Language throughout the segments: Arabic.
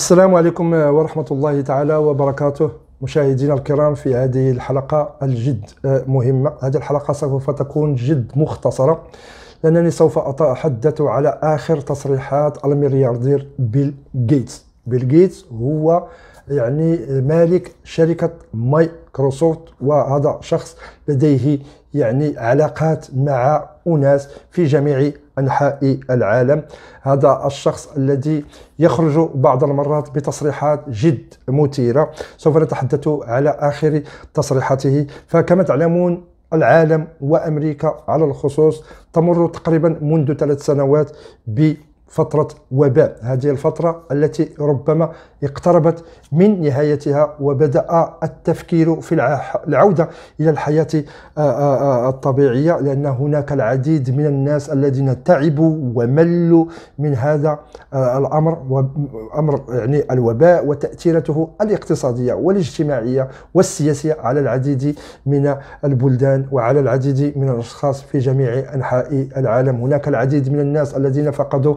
السلام عليكم ورحمة الله تعالى وبركاته. مشاهدينا الكرام في هذه الحلقة الجد مهمة. هذه الحلقة سوف تكون جد مختصرة لأنني سوف أتحدث على آخر تصريحات الملياردير بيل جيتس. بيل جيتس هو يعني مالك شركة مايكروسوفت وهذا شخص لديه يعني علاقات مع أناس في جميع أنحاء العالم. هذا الشخص الذي يخرج بعض المرات بتصريحات جد مثيرة سوف نتحدث على آخر تصريحاته. فكما تعلمون العالم وأمريكا على الخصوص تمر تقريبا منذ ثلاث سنوات ب فترة وباء. هذه الفترة التي ربما اقتربت من نهايتها وبدأ التفكير في العودة إلى الحياة آه، آه، آه، الطبيعية لأن هناك العديد من الناس الذين تعبوا وملوا من هذا الأمر أمر يعني الوباء وتأثيرته الاقتصادية والاجتماعية والسياسية على العديد من البلدان وعلى العديد من الأشخاص في جميع أنحاء العالم. هناك العديد من الناس الذين فقدوا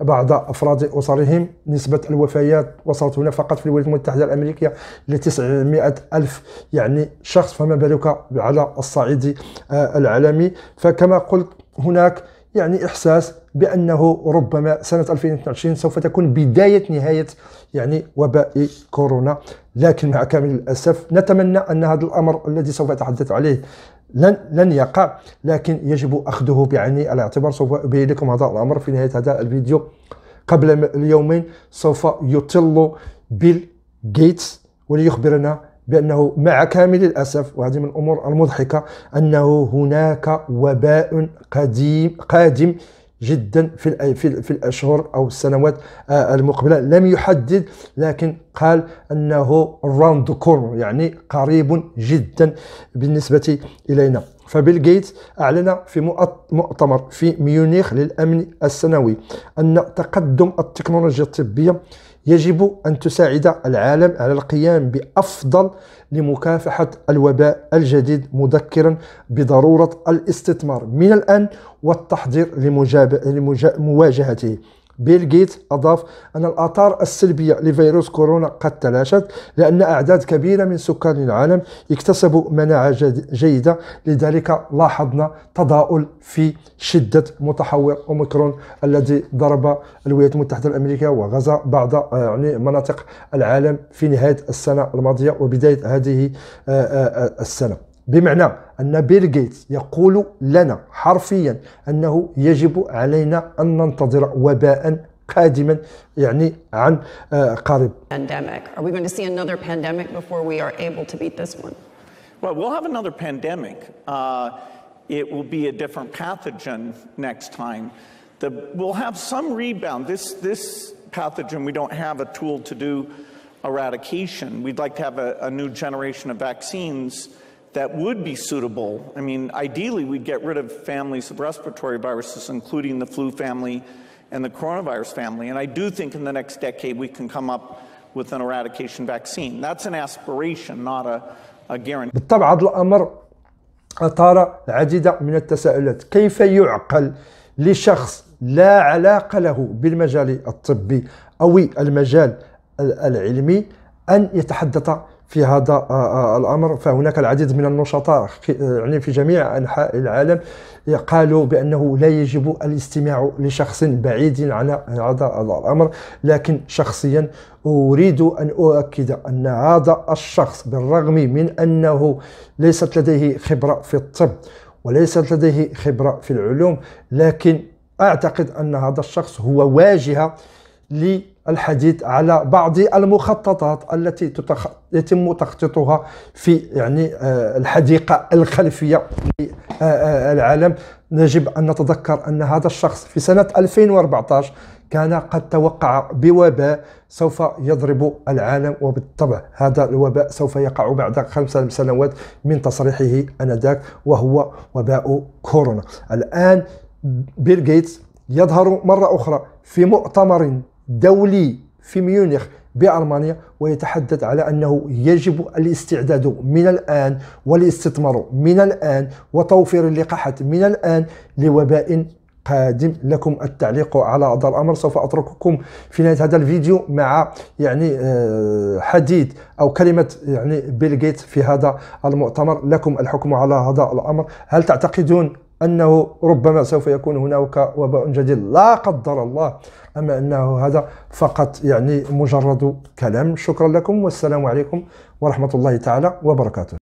بعض أفراد أسرهم نسبة الوفيات وصلت هنا فقط في الولايات المتحدة الأمريكية ل 900 ألف يعني شخص فما بالك على الصعيد آه، العالمي. فكما قلت هناك يعني إحساس بأنه ربما سنة 2022 سوف تكون بداية نهاية يعني وباء كورونا. لكن مع كامل الأسف نتمنى أن هذا الأمر الذي سوف أتحدث عليه لن لن يقع لكن يجب أخذه بعين الاعتبار سوف أبين لكم هذا الأمر في نهاية هذا الفيديو. قبل اليومين سوف يطل بيل جيتس وليخبرنا بأنه مع كامل الأسف وهذه من الأمور المضحكة أنه هناك وباء قديم قادم جدا في في الأشهر أو السنوات آه، المقبلة. لم يحدد لكن قال أنه round corner يعني قريب جدا بالنسبة إلينا. فبيل جيتس أعلن في مؤتمر في ميونخ للأمن السنوي أن تقدم التكنولوجيا الطبية يجب أن تساعد العالم على القيام بأفضل لمكافحة الوباء الجديد مذكرا بضرورة الاستثمار من الآن والتحضير لمواجهته بيل جيت أضاف أن الآثار السلبية لفيروس كورونا قد تلاشت لأن أعداد كبيرة من سكان العالم اكتسبوا مناعة جيدة لذلك لاحظنا تضاؤل في شدة متحور أوميكرون الذي ضرب الولايات المتحدة الأمريكية وغزا بعض آه، يعني مناطق العالم في نهاية السنة الماضية وبداية هذه آه، آه، السنة. بمعنى أن بيل جيتس يقول لنا حرفيا أنه يجب علينا أن ننتظر وباء قادما يعني عن قريب pandemic are we going to see another pandemic before we are able to beat this one well we'll have another pandemic uh, it will be a different pathogen next time the, we'll have some rebound this this pathogen we don't have a tool to do eradication we'd like to have a, a new generation of vaccines that would be suitable. I mean, ideally, we'd get rid of families of respiratory viruses, including the flu family and the coronavirus family. And I do think in the next decade we can come up with an eradication vaccine. That's an aspiration, not a, a guarantee. بالطبع هذا الأمر أثار العديد من التساؤلات كيف يعقل لشخص لا علاقة له بالمجال الطبي أو المجال العلمي أن يتحدث في هذا آه، آه، الأمر. فهناك العديد من النشطاء يعني في جميع أنحاء العالم قالوا بأنه لا يجب الاستماع لشخص بعيد عن هذا الأمر. لكن شخصيا أريد أن أؤكد أن هذا الشخص بالرغم من أنه ليست لديه خبرة في الطب وليست لديه خبرة في العلوم لكن أعتقد أن هذا الشخص هو واجهة للحديث على بعض المخططات التي تتخ... يتم تخطيطها في يعني آه، الحديقة الخلفية للعالم آه، آه، يجب أن نتذكر أن هذا الشخص في سنة 2014 كان قد توقع بوباء سوف يضرب العالم وبالطبع هذا الوباء سوف يقع بعد خمس سنوات من تصريحه آنذاك وهو وباء كورونا. الآن بيل جيتس يظهر مرة أخرى في مؤتمر دولي في ميونخ بألمانيا ويتحدث على أنه يجب الاستعداد من الآن والاستثمار من الآن وتوفير اللقاحات من الآن لوباء قادم. لكم التعليق على هذا الأمر سوف أترككم في نهاية هذا الفيديو مع يعني آه، حديث أو كلمة يعني بيل جيتس في هذا المؤتمر. لكم الحكم على هذا الأمر. هل تعتقدون أنه ربما سوف يكون هناك وباء جديد. لا قدر الله أما أنه هذا فقط يعني مجرد كلام. شكرا لكم والسلام عليكم ورحمة الله تعالى وبركاته.